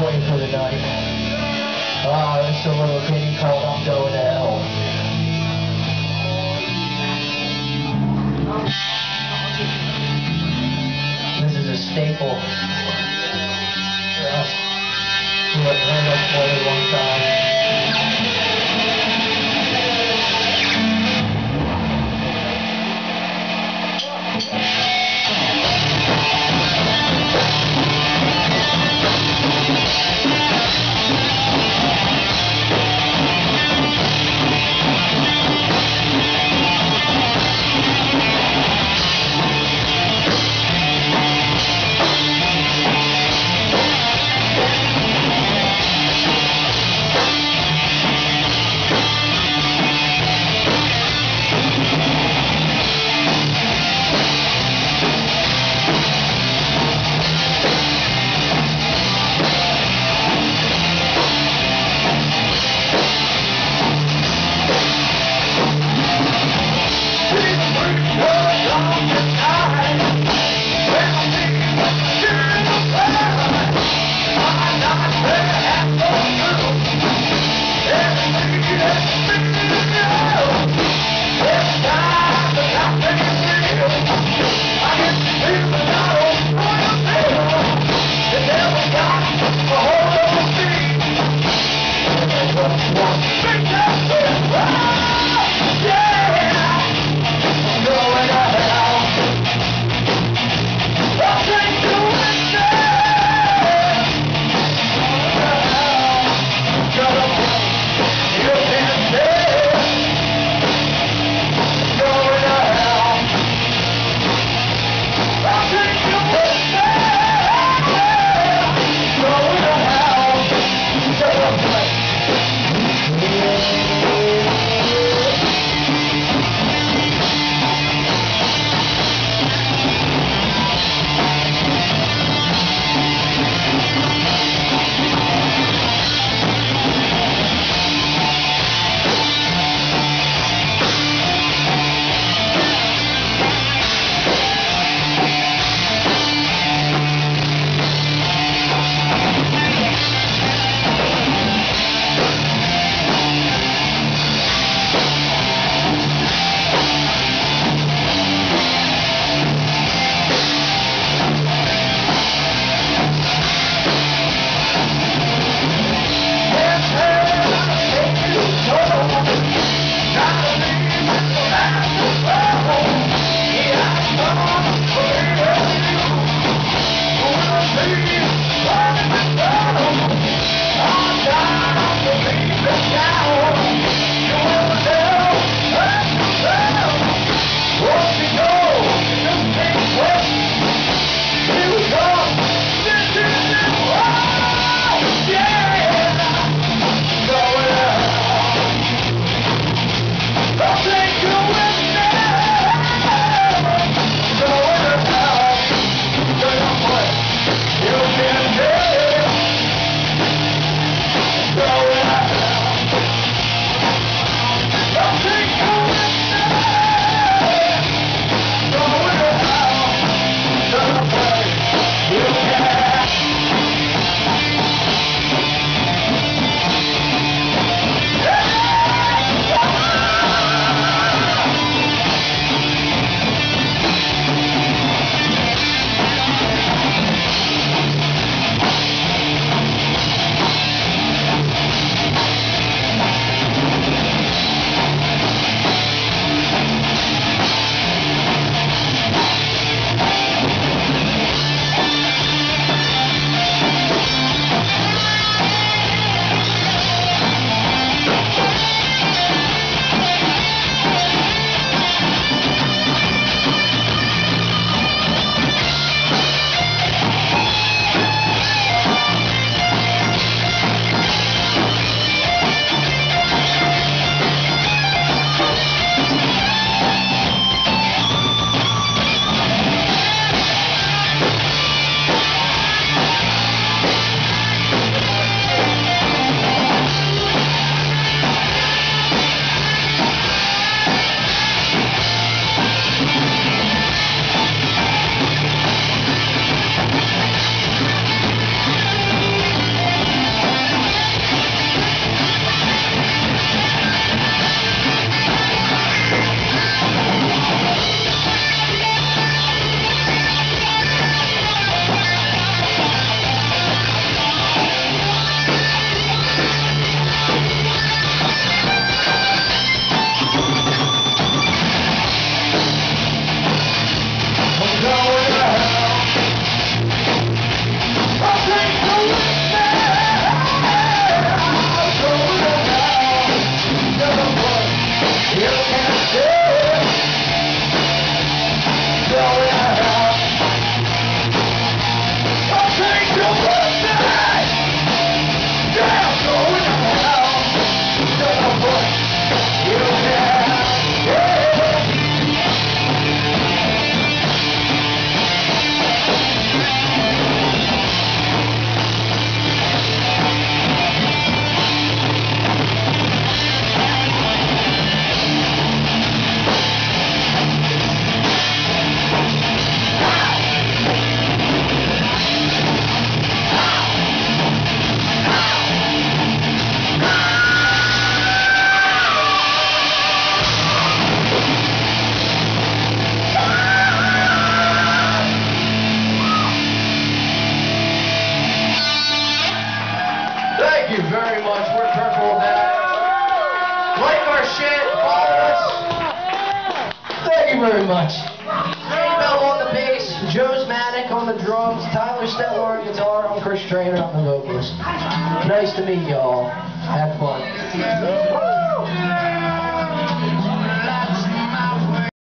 for the night. Ah, that's a little kitty called I'm Going to Hell. This is a staple for us who have heard us more a long time. very much. Larry Bell on the bass, Joe's Manic on the drums, Tyler Stetler on guitar, I'm Chris Trainer, on the vocals. Nice to meet y'all. Have fun.